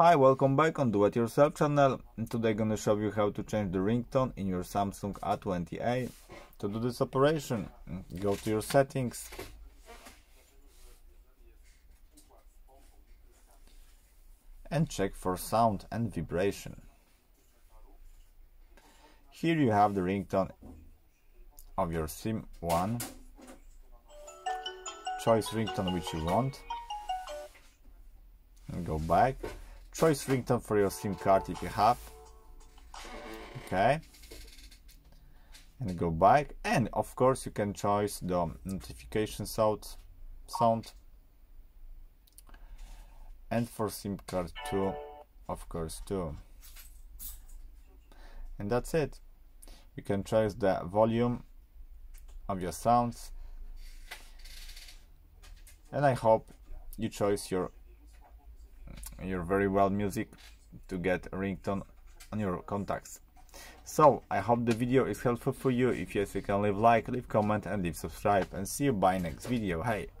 Hi, welcome back on Do It Yourself channel. Today I'm gonna show you how to change the ringtone in your Samsung A20e. To do this operation, go to your settings. And check for sound and vibration. Here you have the ringtone of your SIM 1. Choice ringtone which you want. And go back choice ringtone for your SIM card if you have. Okay. And go back. And of course you can choose the notification sound sound. And for SIM card 2, of course too. And that's it. You can choose the volume of your sounds. And I hope you choose your your very well music to get ringtone on your contacts. So, I hope the video is helpful for you. If yes, you can leave like, leave comment and leave subscribe and see you by next video. Hey!